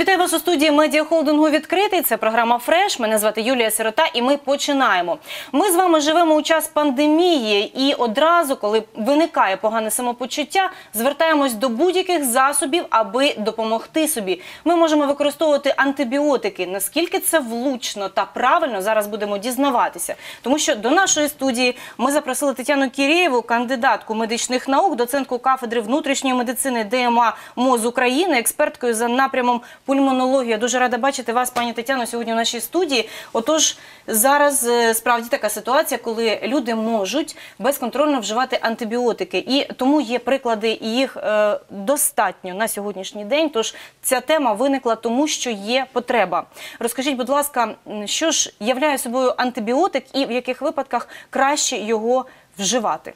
Вітаю вас у студії медіахолдингу відкритий. Це програма Фреш. Мене звати Юлія Сирота, і ми починаємо. Ми з вами живемо у час пандемії, і одразу, коли виникає погане самопочуття, звертаємось до будь-яких засобів, аби допомогти собі. Ми можемо використовувати антибіотики. Наскільки це влучно та правильно зараз будемо дізнаватися, тому що до нашої студії ми запросили Тетяну Кірєєву, кандидатку медичних наук, доцентку кафедри внутрішньої медицини ДМА МОЗ України, експерткою за напрямом пульмонологія. Дуже рада бачити вас, пані Тетяно, сьогодні в нашій студії. Отож, зараз е, справді така ситуація, коли люди можуть безконтрольно вживати антибіотики, і тому є приклади, і їх е, достатньо на сьогоднішній день. Тож ця тема виникла тому, що є потреба. Розкажіть, будь ласка, що ж являє собою антибіотик, і в яких випадках краще його вживати?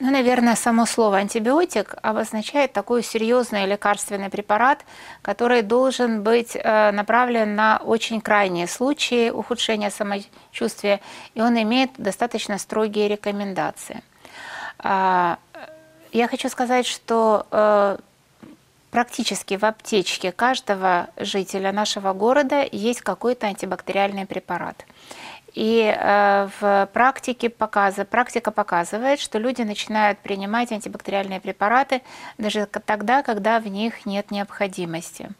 Ну, наверное, само слово антибиотик обозначает такой серьезный лекарственный препарат, который должен быть э, направлен на очень крайние случаи ухудшения самочувствия, и он имеет достаточно строгие рекомендации. А, Я хочу сказать, что э, практически в аптечке каждого жителя нашего города есть какой-то антибактериальный препарат. И э, в практике показа, практика показывает, что люди начинают принимать антибактериальные препараты даже тогда, когда в них нет необходимости.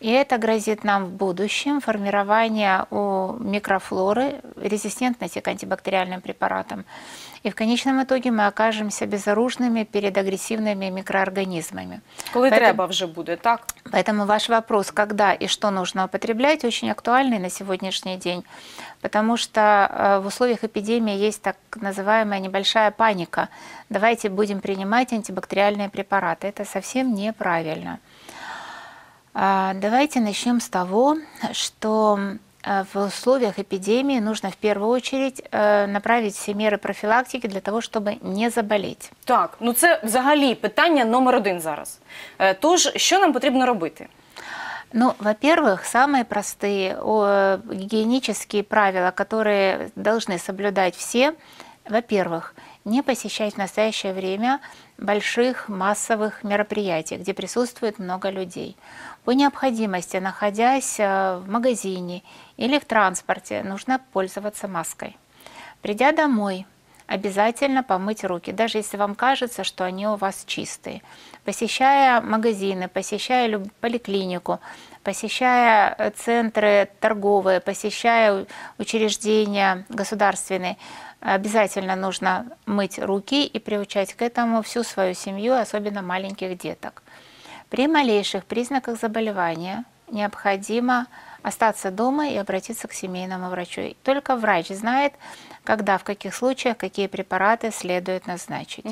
И это грозит нам в будущем формирование у микрофлоры резистентности к антибактериальным препаратам. И в конечном итоге мы окажемся безоружными перед агрессивными микроорганизмами. Коли Поэтому- треба вже буде, так? Поэтому ваш вопрос, когда и что нужно употреблять, очень актуальный на сегодняшний день, потому что э, в условиях эпидемии есть так называемая небольшая паника. Давайте будем принимать антибактериальные препараты. Это совсем неправильно. А, Давайте начнем с того, что в условиях эпидемии нужно в первую очередь э, направить все меры профилактики для того, чтобы не заболеть. Так, ну це взагалі питання номер один зараз. Тож, що нам потрібно робити? Ну, во-первых, самые простые гигиенические правила, которые должны соблюдать все, во-первых, не посещать в настоящее время больших массовых мероприятий, где присутствует много людей. По необходимости, находясь э, в магазине или в транспорте, нужно пользоваться маской. Придя домой, обязательно помыть руки, даже если вам кажется, что они у вас чистые. Посещая магазины, посещая поликлинику, посещая э, центры торговые, посещая учреждения государственные, обязательно нужно мыть руки и приучать к этому всю свою семью, особенно маленьких деток. При малейших признаках заболевания необходимо остаться дома и обратиться к семейному врачу. И Только врач знает, когда, в каких случаях, какие препараты следует назначить.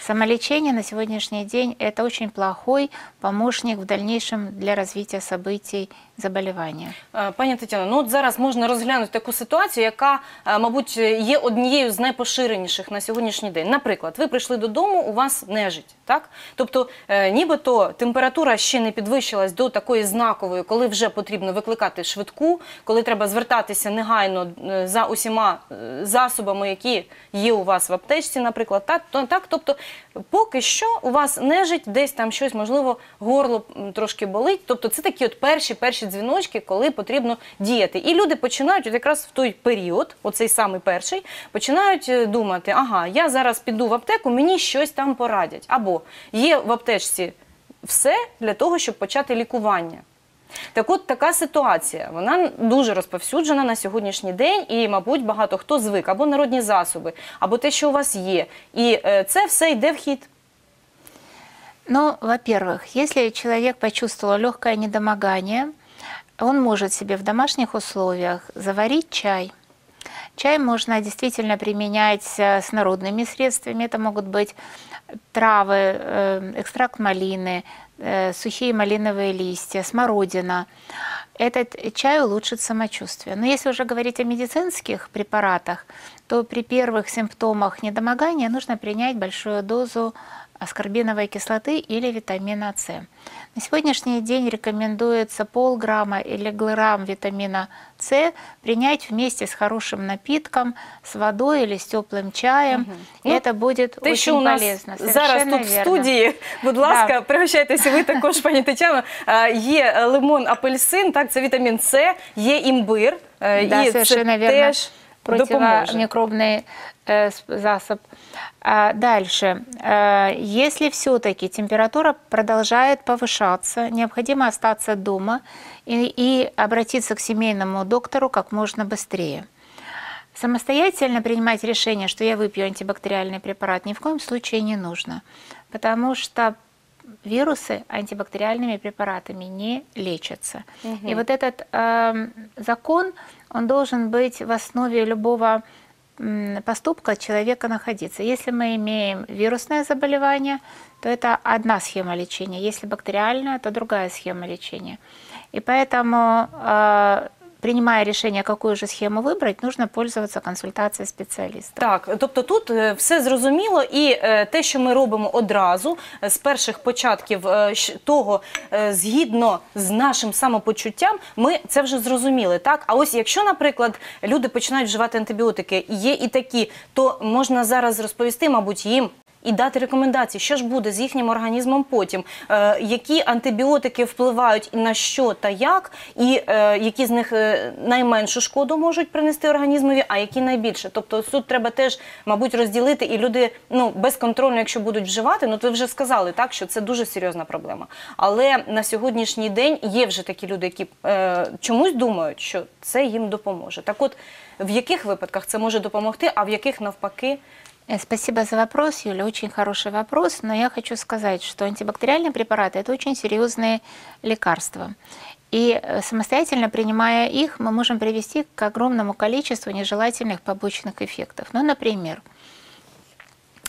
Самолечение на сегодняшний день – это очень плохой помощник в дальнейшем для развития событий заболевания. Е, Пані Тетяно, ну от зараз можна розглянути таку ситуацію, яка, е, мабуть, є однією з найпоширеніших на сьогоднішній день. Наприклад, ви прийшли додому, у вас нежить, так? Тобто, е, нібито температура ще не підвищилась до такої знакової, коли вже потрібно викликати швидку, коли треба звертатися негайно за усіма засобами, які є у вас в аптечці, наприклад, так, тобто, поки що у вас нежить, десь там щось, можливо, горло трошки болить. Тобто, це такі от перші перші дзвіночки, коли потрібно діяти. І люди починають от якраз в той період, оцей самий перший, починають е, думати: ага, я зараз піду в аптеку, мені щось там порадять. Або є в аптечці все для того, щоб почати лікування. Так от така ситуація, вона дуже розповсюджена на сьогоднішній день, і, мабуть, багато хто звик або народні засоби, або те, що у вас є. І е, це все йде в хід. Ну, во-первых, если человек почувствовал легкое недомогание, он может себе в домашних условиях заварить чай. Чай можно действительно применять э, с народными средствами. Это могут быть травы, э, экстракт малины, э, сухие малиновые листья, смородина. Этот чай улучшит самочувствие. Но если уже говорить о медицинских препаратах, то при первых симптомах недомогания нужно принять большую дозу аскорбиновой кислоты или витамина С. На сегодняшний день рекомендуется полграмма или грамм витамина С принять вместе с хорошим напитком, с водой или с теплым чаем. И Ну, это будет Те, очень що у нас полезно. зараз Совершенно тут в верно. студії, будь ласка, пригощайтеся ви також, пані Тетяно. Е, Є лимон, апельсин, так, це вітамін С, є імбир. е, Да, і совершенно це верно. теж допоможе. противомикробный э, засоб. А дальше, Э, если все-таки температура продолжает повышаться, необходимо остаться дома и, и обратиться к семейному доктору как можно быстрее. Самостоятельно принимать решение, что я выпью антибактериальный препарат, ни в коем случае не нужно, потому что вирусы антибактериальными препаратами не лечатся. И вот этот эм, закон, он должен быть в основе любого поступка человека находиться. Если мы имеем вирусное заболевание, то это одна схема лечения. Если бактериальное, то другая схема лечения. И поэтому, э, принимая решение, какую же схему выбрать, нужно пользоваться консультацией специалиста. Так, тобто тут е, все зрозуміло, і е, те, що ми робимо одразу е, з перших початків того, згідно з нашим самопочуттям, ми це вже зрозуміли. Так, а ось якщо, наприклад, люди починають вживати антибіотики, є і такі, то можна зараз розповісти, мабуть, їм. І дати рекомендації, що ж буде з їхнім організмом потім, е, які антибіотики впливають на що та як, і е, які з них е, найменшу шкоду можуть принести організмові, а які найбільше. Тобто тут треба теж, мабуть, розділити, і люди ну безконтрольно, якщо будуть вживати, ну ви вже сказали так, що це дуже серйозна проблема. Але на сьогоднішній день є вже такі люди, які е, чомусь думають, що це їм допоможе. Так, от в яких випадках це може допомогти, а в яких навпаки. Э, Спасибо за вопрос, Юля. Очень хороший вопрос. Но я хочу сказать, что антибактериальные препараты – это очень серьезные лекарства. И э, самостоятельно принимая их, мы можем привести к огромному количеству нежелательных побочных эффектов. Ну, например,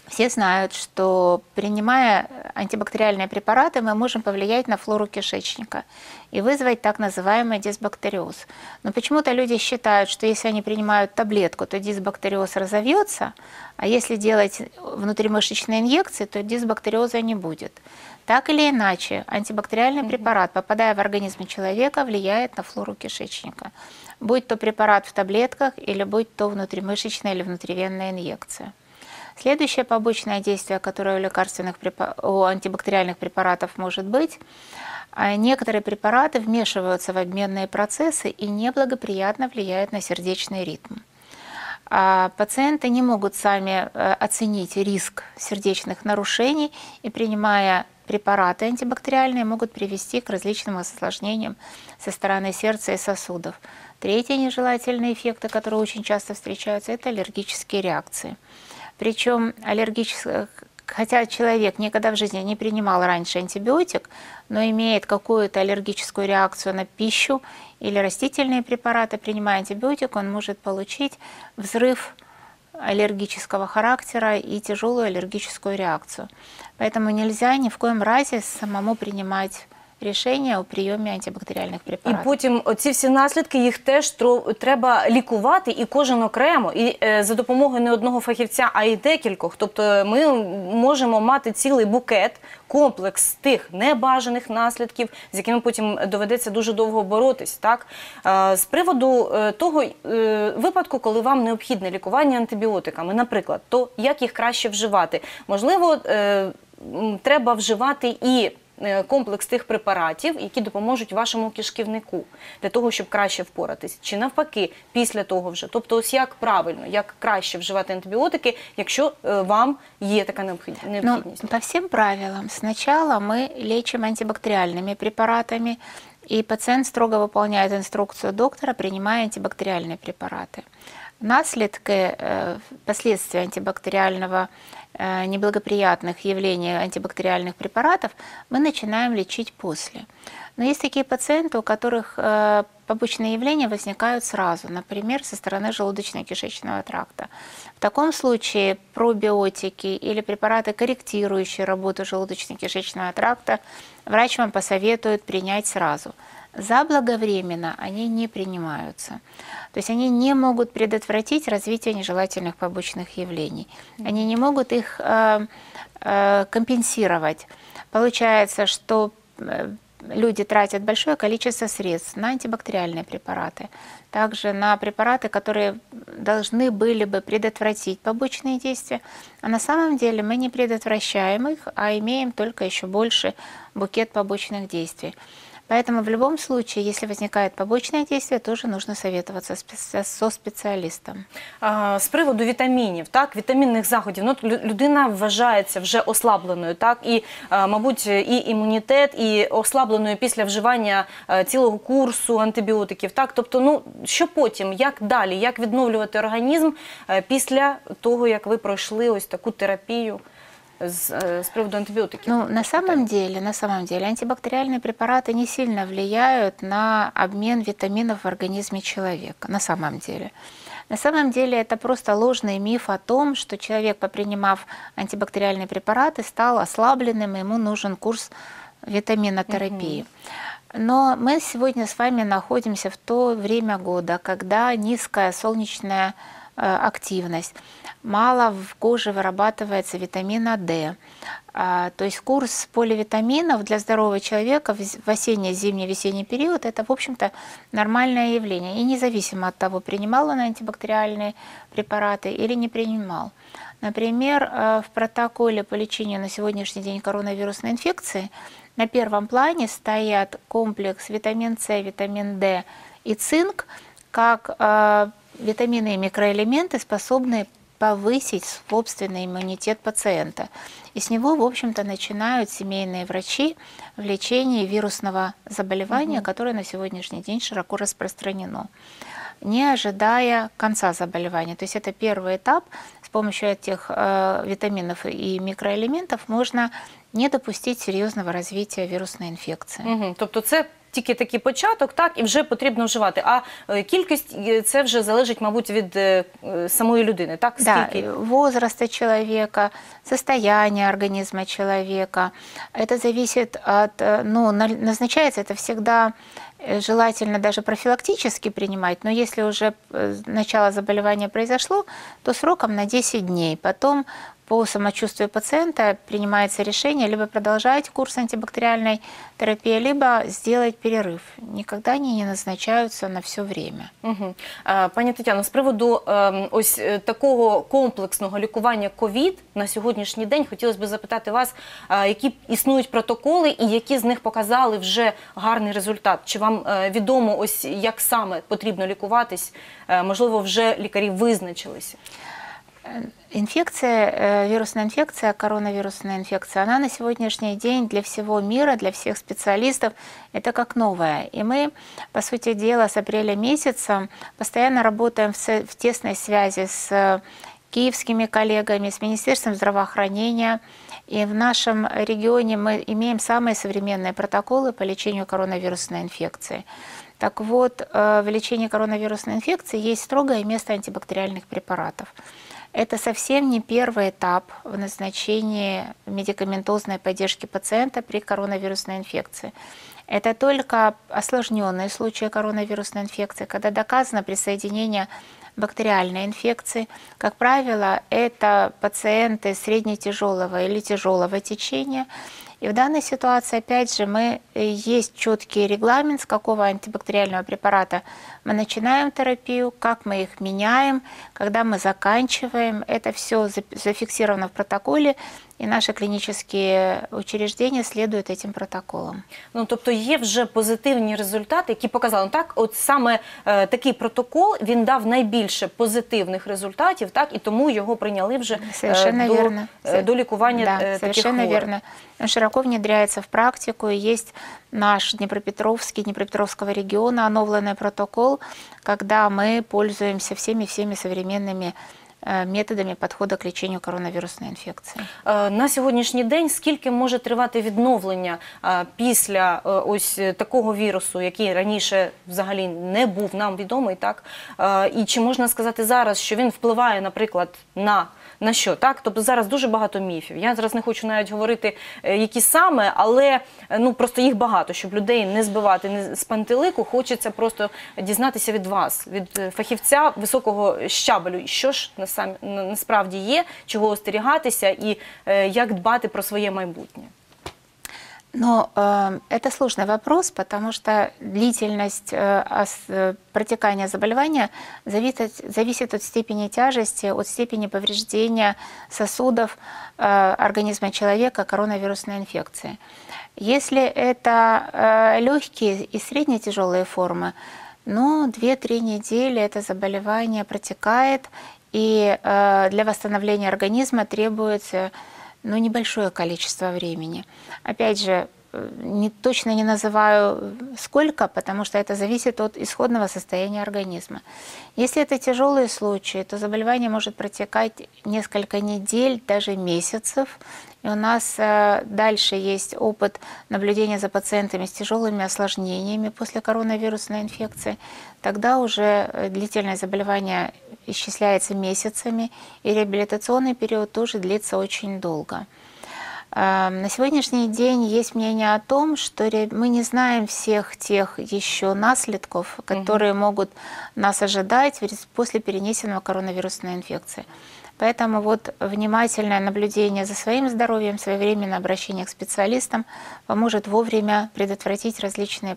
все знают, что принимая антибактериальные препараты, мы можем повлиять на флору кишечника и вызвать так называемый дисбактериоз. Но почему-то люди считают, что если они принимают таблетку, то дисбактериоз разовьется, а если делать внутримышечные инъекции, то дисбактериоза не будет. Так или иначе, антибактериальный препарат, попадая в организм человека, влияет на флору кишечника. Будь то препарат в таблетках или будь то внутримышечная или внутривенная инъекция. Следующее побочное действие, которое у лекарственных препа- у антибактериальных препаратов может быть, а некоторые препараты вмешиваются в обменные процессы и неблагоприятно влияют на сердечный ритм. А пациенты не могут сами э, оценить риск сердечных нарушений и принимая препараты антибактериальные могут привести к различным осложнениям со стороны сердца и сосудов. Третьи нежелательные эффекты, которые очень часто встречаются, это аллергические реакции. Причем аллергические, хотя человек никогда в жизни не принимал раньше антибиотик, но имеет какую-то аллергическую реакцию на пищу или растительные препараты, принимая антибиотик, он может получить взрыв аллергического характера и тяжелую аллергическую реакцию. Поэтому нельзя ни в коем разе самому принимать решение о прийомі антибактеріальних І потім ці всі наслідки їх теж треба лікувати і кожен окремо, і е, за допомогою не одного фахівця, а й декількох. Тобто ми можемо мати цілий букет, комплекс тих небажаних наслідків, з якими потім доведеться дуже довго боротись. Так Е, з приводу е, того випадку, коли вам необхідне лікування антибіотиками, наприклад, то як їх краще вживати? Можливо, треба вживати і комплекс тих препаратів, які допоможуть вашому кишківнику для того, щоб краще впоратись, чи навпаки, після того вже. Тобто, ось як правильно, як краще вживати антибіотики, якщо е, вам є така необхід- Ну, необхідність. по всем правилам, сначала мы лечим антибактериальными препаратами, и пациент строго выполняет инструкцию доктора, принимая антибактериальные препараты. Наследки, э, последствия антибактериального э, неблагоприятных явлений антибактериальных препаратов мы начинаем лечить после. Но есть такие пациенты, у которых э, побочные явления возникают сразу, например, со стороны желудочно-кишечного тракта. В таком случае пробиотики или препараты, корректирующие работу желудочно-кишечного тракта, врач вам посоветует принять сразу. Заблаговременно они не принимаются. То есть они не могут предотвратить развитие нежелательных побочных явлений. Они не могут их э, э, компенсировать. Получается, что э, люди тратят большое количество средств на антибактериальные препараты, также на препараты, которые должны были бы предотвратить побочные действия, а на самом деле мы не предотвращаем их, а имеем только еще больше букет побочных действий. Поэтому в любом случае, если возникает побочное действие, тоже нужно советоваться со спеціалістом. З приводу вітамінів, так, вітамінних заходів, ну, лю- людина вважається вже ослабленою, так, і, мабуть, і імунітет, і ослабленою після вживання е, цілого курсу антибіотиків, так, тобто, ну, що потім, як далі, як відновлювати організм е, після того, як ви пройшли ось таку терапію з, е, з приводу антибіотиків? Ну, на самом деле, на самом деле, антибактериальные препараты не сильно влияют на обмен витаминов в организме человека. На самом деле. На самом деле это просто ложный миф о том, что человек, попринимав антибактериальные препараты, стал ослабленным, и ему нужен курс витаминотерапии. Но мы сегодня с вами находимся в то время года, когда низкая солнечная э, активность, мало в коже вырабатывается витамина D. А, То есть курс поливитаминов для здорового человека в осенне-зимний весенний период это, в общем-то, нормальное явление. И независимо от того, принимал он антибактериальные препараты или не принимал. Например, э, в протоколе по лечению на сегодняшний день коронавирусной инфекции на первом плане стоят комплекс витамин С, витамин D и цинк, как э, витамины и микроэлементы, способные повысить собственный иммунитет пациента. И с него, в общем-то, начинают семейные врачи в лечении вирусного заболевания, которое на сегодняшний день широко распространено не ожидая конца заболевания. То есть это первый этап. С помощью этих э, витаминов и микроэлементов можно не допустить серьезного развития вирусной инфекции. Угу. Тобто це тільки такий початок, так, і вже потрібно вживати. А е, кількість е, це вже залежить, мабуть, від е, е, самої людини, так? Да, Скільки? э, возраста человека, состояния организма человека. Это зависит от, э, ну, на- назначается это всегда э, желательно даже профилактически принимать, но если уже э, начало заболевания произошло, то сроком на 10 дней. Потом по самочувствию пациента принимается решение либо продолжать курс антибактериальной терапии, либо сделать перерыв. Никогда они не назначаются на все время. Угу. Пані Тетяно, з приводу ем, ось е, такого комплексного лікування ковід на сьогоднішній день хотілося б запитати вас, які існують протоколи і які з них показали вже гарний результат? Чи вам е, відомо ось як саме потрібно лікуватись? Е, Можливо, вже лікарі визначилися? Инфекция, э, вирусная инфекция, коронавирусная инфекция, она на сегодняшний день для всего мира, для всех специалистов, это как новая. И мы, по сути дела, с апреля месяца постоянно работаем в, тесной связи с э, киевскими коллегами, с Министерством здравоохранения. И в нашем регионе мы имеем самые современные протоколы по лечению коронавирусной инфекции. Так вот, э, в лечении коронавирусной инфекции есть строгое место антибактериальных препаратов. Это совсем не первый этап в назначении медикаментозной поддержки пациента при коронавирусной инфекции. Это только осложненные случаи коронавирусной инфекции, когда доказано присоединение бактериальной инфекции. Как правило, это пациенты средне-тяжелого или тяжелого течения. И в данной ситуации, опять же, мы, э, есть четкий регламент, с какого антибактериального препарата мы начинаем терапию, как мы их меняем, когда мы заканчиваем. Это все зафиксировано в протоколе, и наши клинические учреждения следуют этим протоколам. Ну тобто є вже позитивні результати, які показали ну, так. От саме е, такий протокол він дав найбільше позитивних результатів, так і тому його прийняли вже е, Совершенно до, верно. е, до лікування Да, е, таких совершенно хворих. верно. Он широко внедряется в практику. И есть наш Днепропетровский, Днепропетровского региона оновленный протокол, когда мы пользуемся всеми-всеми современными э, методами подхода к лечению коронавирусной инфекции. Е, На сьогоднішній день скільки може тривати відновлення е, після е, ось е, такого вірусу, який раніше взагалі не був нам відомий, так Е, і чи можна сказати зараз, що він впливає, наприклад, на на що? Так, тобто зараз дуже багато міфів. Я зараз не хочу навіть говорити, е, які саме, але е, ну просто їх багато, щоб людей не збивати не з пантелику. Хочеться просто дізнатися від вас, від е, фахівця високого щабелю, що ж насправді є, чого остерігатися і як дбати про своє майбутнє. Но э, это сложный вопрос, потому что длительность э, э, протекания заболевания зависит, зависит от степени тяжести, от степени повреждения сосудов э, организма человека коронавирусной инфекции. Если это легкие и средне-тяжелые формы, ну, 2-3 недели это заболевание протекает, и э, для восстановления организма требуется ну, небольшое количество времени. Опять же, э, не, точно не называю сколько, потому что это зависит от исходного состояния организма. Если это тяжелые случаи, то заболевание может протекать несколько недель, даже месяцев. И у нас э, дальше есть опыт наблюдения за пациентами с тяжелыми осложнениями после коронавирусной инфекции. Тогда уже э, длительность заболевания исчисляется месяцами, и реабилитационный период тоже длится очень долго. Э, На сегодняшний день есть мнение о том, что мы не знаем всех тех еще наследков, которые могут нас ожидать после перенесенного коронавирусной инфекции. Поэтому вот внимательное наблюдение за своим здоровьем, своевременное обращение к специалистам поможет вовремя предотвратить различные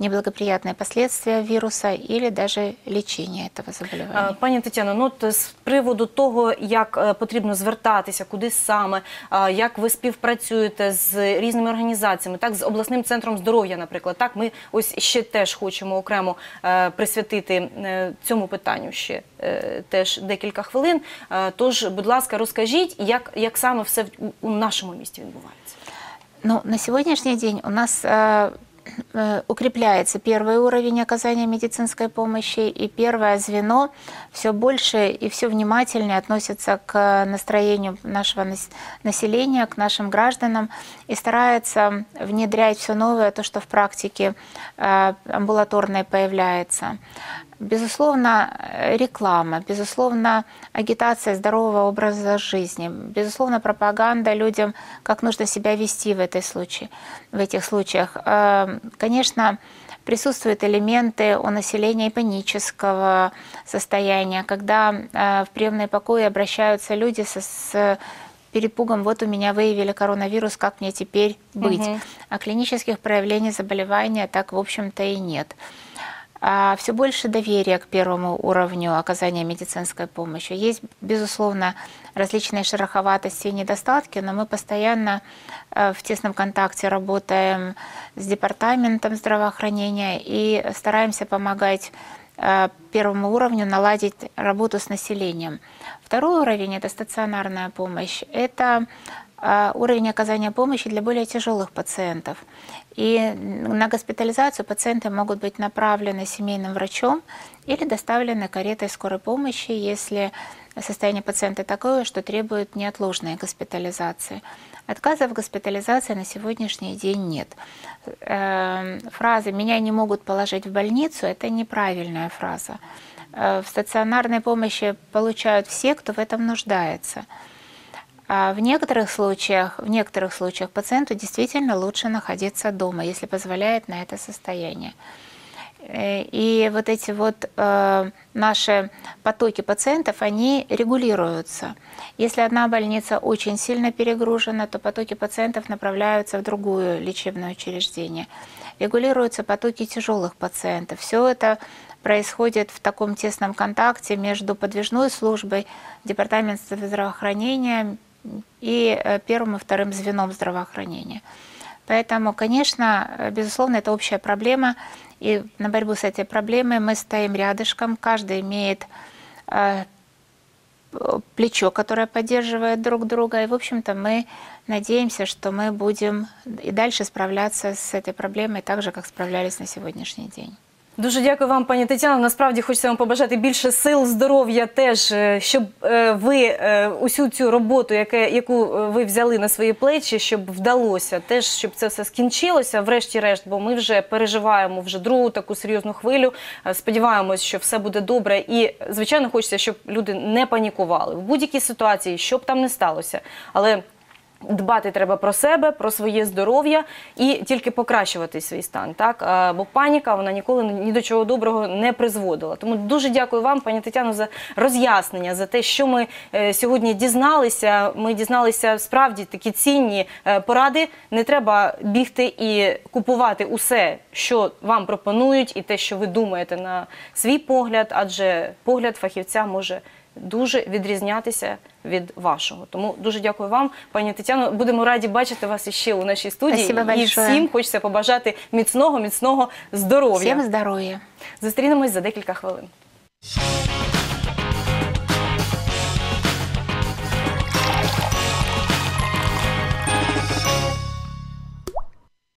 неблагоприятные последствия вируса или даже лечение этого Е, заболевания. Пані Тетяно, ну от з приводу того, як е, потрібно звертатися, куди саме, е, як ви співпрацюєте з різними організаціями, так з обласним центром здоров'я, наприклад, так ми ось ще теж хочемо окремо е, присвятити е, цьому питанню ще е, теж декілька хвилин. Е, Тож, будь ласка, розкажіть, як, як саме все в- у нашому місті відбувається. Ну, на сегодняшний день у нас э, э, укрепляется первый уровень оказания медицинской помощи, и первое звено все больше и все внимательнее относится к настроению нашего нас- населения, к нашим гражданам, и старается внедрять все новое, то, что в практике э, амбулаторной появляется. Безусловно, э, реклама, безусловно, агитация здорового образа жизни, безусловно, пропаганда людям, как нужно себя вести в, этой случае, в этих случаях. Э, Конечно, присутствуют элементы у населения и панического состояния, когда э, в приемные покои обращаются люди со, с перепугом, вот у меня выявили коронавирус, как мне теперь быть? Мгм. А клинических проявлений заболевания так, в общем-то, и нет. Все больше доверия к первому уровню оказания медицинской помощи. Есть, безусловно, различные шероховатости и недостатки, но мы постоянно э, в тесном контакте работаем с департаментом здравоохранения и стараемся помогать э, первому уровню наладить работу с населением. Второй уровень – это стационарная помощь. Это уровень оказания помощи для более тяжелых пациентов. И на госпитализацию пациенты могут быть направлены семейным врачом или доставлены каретой скорой помощи, если состояние пациента такое, что требует неотложной госпитализации. Отказа в госпитализации на сегодняшний день нет. Э, Фраза «меня не могут положить в больницу» – это неправильная фраза. Э, В стационарной помощи получают все, кто в этом нуждается. А в некоторых случаях, в некоторых случаях пациенту действительно лучше находиться дома, если позволяет на это состояние. Э, И вот эти вот э, наши потоки пациентов, они регулируются. Если одна больница очень сильно перегружена, то потоки пациентов направляются в другое лечебное учреждение. Регулируются потоки тяжелых пациентов. Все это происходит в таком тесном контакте между подвижной службой, департаментом здравоохранения и э, первым и вторым звеном здравоохранения. Поэтому, конечно, э, безусловно, это общая проблема, и на борьбу с этой проблемой мы стоим рядышком, каждый имеет э, плечо, которое поддерживает друг друга, и, в общем-то, мы надеемся, что мы будем и дальше справляться с этой проблемой так же, как справлялись на сегодняшний день. Дуже дякую вам, пані Тетяно. Насправді хочеться вам побажати більше сил, здоров'я теж, е, щоб е, ви е, усю цю роботу, яку ви взяли на свої плечі, щоб вдалося, теж щоб це все скінчилося, врешті-решт, бо ми вже переживаємо вже другу таку серйозну хвилю. Сподіваємось, що все буде добре. І звичайно, хочеться, щоб люди не панікували в будь-якій ситуації, що б там не сталося. Але Дбати треба про себе, про своє здоров'я і тільки покращувати свій стан. Так бо паніка вона ніколи ні до чого доброго не призводила. Тому дуже дякую вам, пані Тетяно, за роз'яснення, за те, що ми е, сьогодні дізналися. Ми дізналися справді такі цінні е, поради. Не треба бігти і купувати усе, що вам пропонують, і те, що ви думаєте на свій погляд, адже погляд фахівця може дуже відрізнятися від вашого. Тому дуже дякую вам, пані Тетяно. Будемо раді бачити вас іще у нашій студії. Спасибо і большое. всім хочеться побажати міцного, міцного здоров'я. Всім здоров'я. Зустрінемось за декілька хвилин.